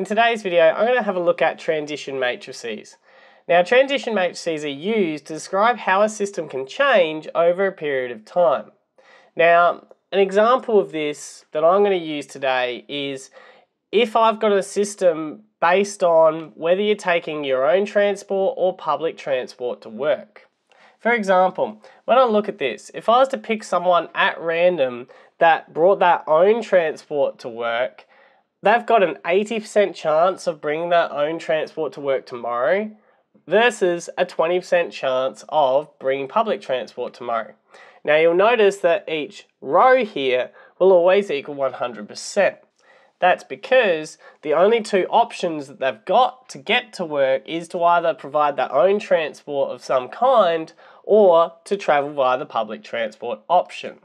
In today's video, I'm going to have a look at transition matrices. Now, transition matrices are used to describe how a system can change over a period of time. Now, an example of this that I'm going to use today is if I've got a system based on whether you're taking your own transport or public transport to work. For example, when I look at this, if I was to pick someone at random that brought their own transport to work, they've got an 80% chance of bringing their own transport to work tomorrow versus a 20% chance of bringing public transport tomorrow. Now you'll notice that each row here will always equal 100%. That's because the only two options that they've got to get to work is to either provide their own transport of some kind or to travel via the public transport option.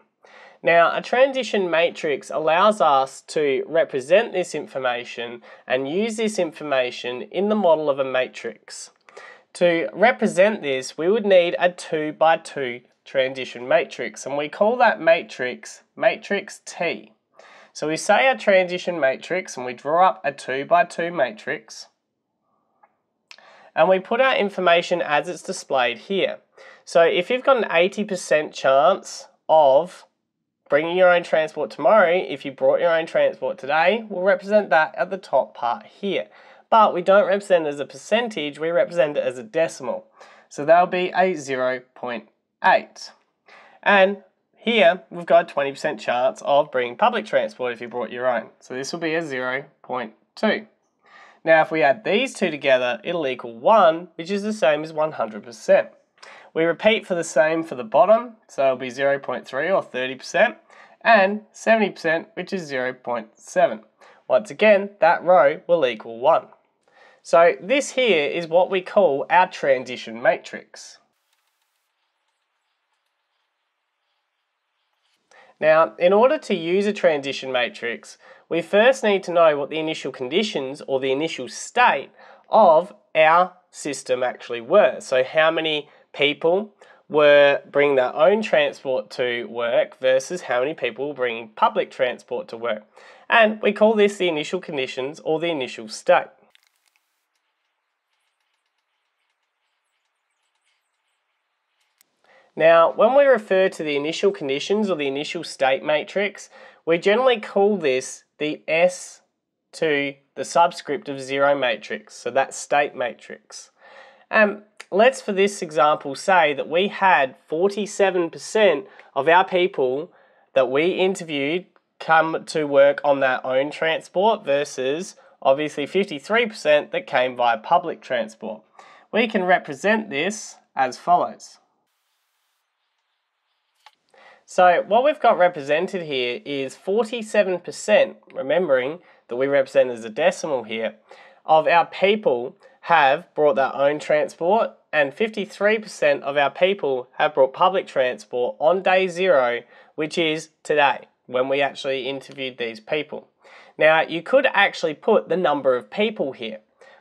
Now, a transition matrix allows us to represent this information and use this information in the model of a matrix. To represent this, we would need a 2 by 2 transition matrix, and we call that matrix matrix T. So we say our transition matrix and we draw up a 2 by 2 matrix and we put our information as it's displayed here. So if you've got an 80% chance of bringing your own transport tomorrow, if you brought your own transport today, we'll represent that at the top part here. But we don't represent it as a percentage, we represent it as a decimal. So that'll be a 0.8. And here, we've got a 20% chance of bringing public transport if you brought your own. So this will be a 0.2. Now, if we add these two together, it'll equal 1, which is the same as 100%. We repeat for the same for the bottom, so it'll be 0.3 or 30%, and 70%, which is 0.7. Once again, that row will equal 1. So this here is what we call our transition matrix. Now, in order to use a transition matrix, we first need to know what the initial conditions or the initial state of our system actually were. So how many people were bringing their own transport to work versus how many people were bringing public transport to work. And we call this the initial conditions or the initial state. Now, when we refer to the initial conditions or the initial state matrix, we generally call this the S to the subscript of zero matrix, so that state matrix. Um, let's for this example say that we had 47% of our people that we interviewed come to work on their own transport versus obviously 53% that came via public transport. We can represent this as follows. So what we've got represented here is 47%, remembering that we represent as a decimal here, of our people have brought their own transport and 53% of our people have brought public transport on day zero, which is today, when we actually interviewed these people. Now, you could actually put the number of people here,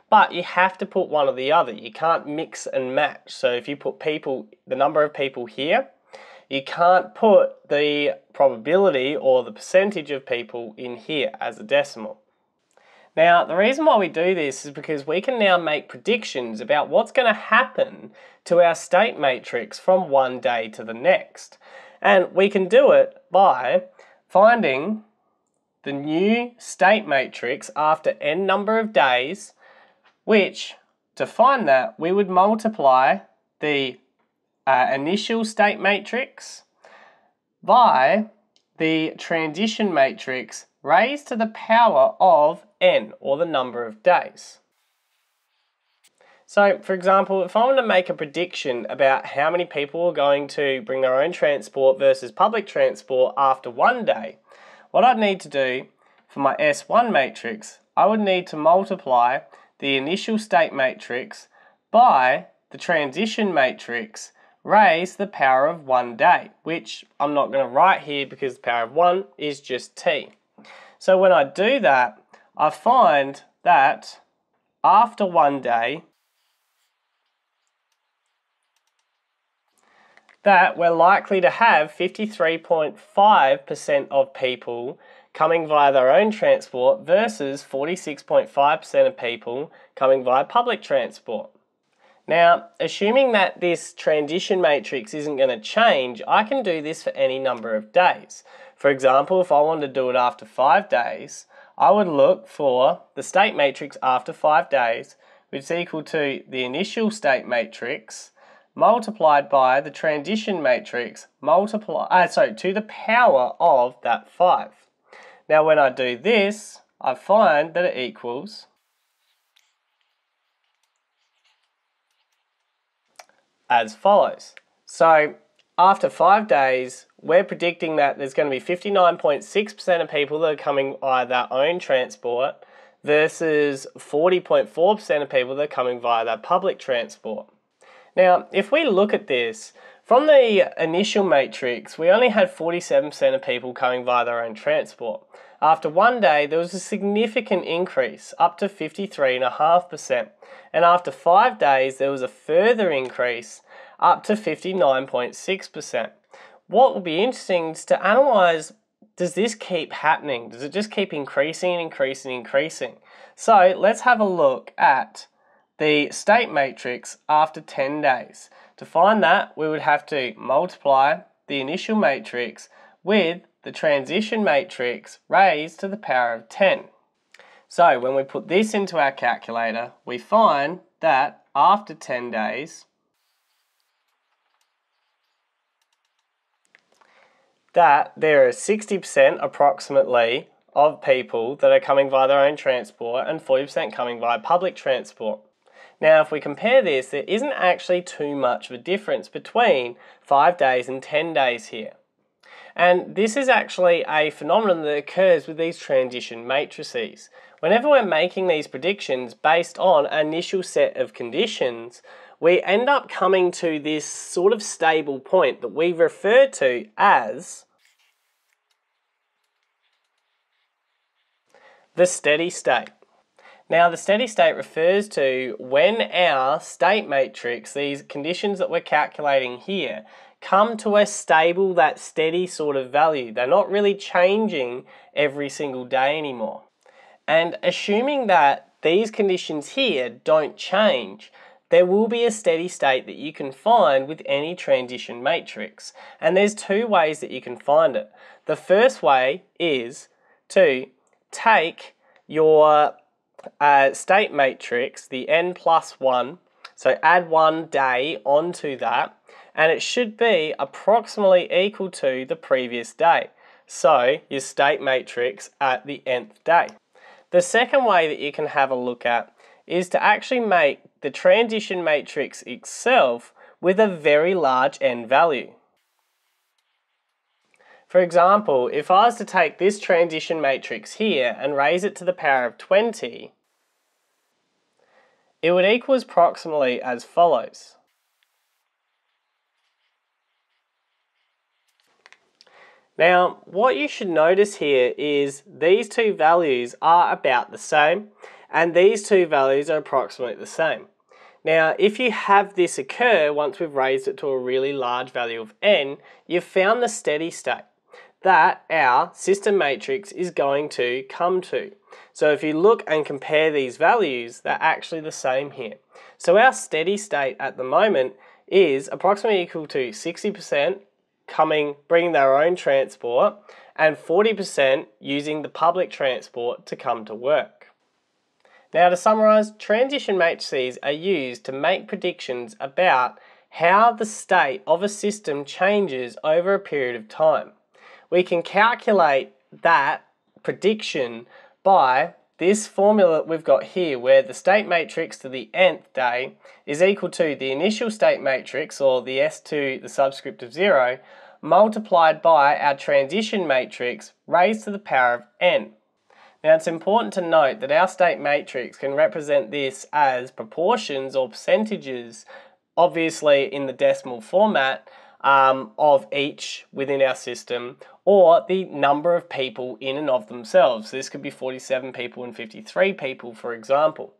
but you have to put one or the other. You can't mix and match. So if you put people, the number of people here, you can't put the probability or the percentage of people in here as a decimal. Now, the reason why we do this is because we can now make predictions about what's going to happen to our state matrix from one day to the next. And we can do it by finding the new state matrix after n number of days, which to find that we would multiply the uh, initial state matrix by the transition matrix raised to the power of n, or the number of days. So, for example, if I want to make a prediction about how many people are going to bring their own transport versus public transport after one day, what I'd need to do for my S1 matrix, I would need to multiply the initial state matrix by the transition matrix raise the power of one day, which I'm not going to write here because the power of one is just t. So when I do that, I find that after one day, that we're likely to have 53.5% of people coming via their own transport versus 46.5% of people coming via public transport. Now, assuming that this transition matrix isn't going to change, I can do this for any number of days. For example, if I wanted to do it after five days, I would look for the state matrix after five days, which is equal to the initial state matrix multiplied by the transition matrix multiply uh, sorry to the power of that 5. Now when I do this, I find that it equals as follows. So after five days, we're predicting that there's going to be 59.6% of people that are coming via their own transport versus 40.4% of people that are coming via their public transport. Now, if we look at this, from the initial matrix, we only had 47% of people coming via their own transport. After one day, there was a significant increase, up to 53.5%. And after five days, there was a further increase, up to 59.6%. What will be interesting is to analyse does this keep happening? Does it just keep increasing and increasing and increasing? So let's have a look at the state matrix after 10 days. To find that, we would have to multiply the initial matrix with the transition matrix raised to the power of 10. So when we put this into our calculator, we find that after 10 days, that there are 60% approximately of people that are coming via their own transport and 40% coming via public transport. Now, if we compare this, there isn't actually too much of a difference between 5 days and 10 days here. And this is actually a phenomenon that occurs with these transition matrices. Whenever we're making these predictions based on an initial set of conditions, we end up coming to this sort of stable point that we refer to as the steady state. Now, the steady state refers to when our state matrix, these conditions that we're calculating here, come to a stable, that steady sort of value. They're not really changing every single day anymore. And assuming that these conditions here don't change, there will be a steady state that you can find with any transition matrix. And there's two ways that you can find it. The first way is to take your uh, state matrix, the n plus 1, so add one day onto that, and it should be approximately equal to the previous day. So your state matrix at the nth day. The second way that you can have a look at is to actually make the transition matrix itself with a very large n value. For example, if I was to take this transition matrix here and raise it to the power of 20, it would equal approximately as follows. Now, what you should notice here is these two values are about the same, and these two values are approximately the same. Now, if you have this occur once we've raised it to a really large value of n, you've found the steady state that our system matrix is going to come to. So if you look and compare these values, they're actually the same here. So our steady state at the moment is approximately equal to 60% coming, bringing their own transport, and 40% using the public transport to come to work. Now to summarise, transition matrices are used to make predictions about how the state of a system changes over a period of time. We can calculate that prediction by this formula that we've got here where the state matrix to the nth day is equal to the initial state matrix or the S2 the subscript of 0 multiplied by our transition matrix raised to the power of n. Now it's important to note that our state matrix can represent this as proportions or percentages obviously in the decimal format um, of each within our system or the number of people in and of themselves. This could be 47 people and 53 people, for example.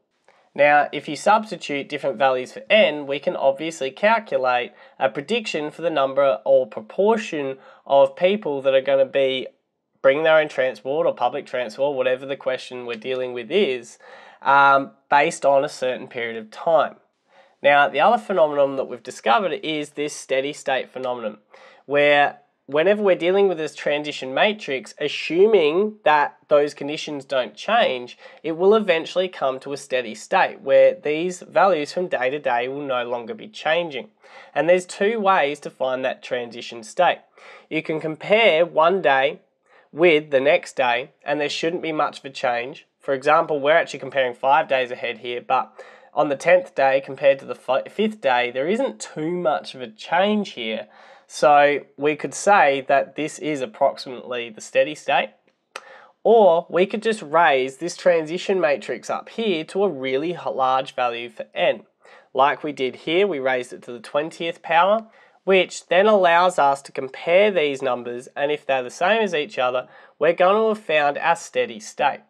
Now, if you substitute different values for n, we can obviously calculate a prediction for the number or proportion of people that are going to be bringing their own transport or public transport, whatever the question we're dealing with is, um, based on a certain period of time. Now, the other phenomenon that we've discovered is this steady state phenomenon, where whenever we're dealing with this transition matrix, assuming that those conditions don't change, it will eventually come to a steady state where these values from day to day will no longer be changing. And there's two ways to find that transition state. You can compare one day with the next day, and there shouldn't be much of a change. For example, we're actually comparing five days ahead here, but on the 10th day compared to the fifth day, there isn't too much of a change here. So we could say that this is approximately the steady state. Or we could just raise this transition matrix up here to a really large value for n. Like we did here, we raised it to the 20th power, which then allows us to compare these numbers, and if they're the same as each other, we're going to have found our steady state.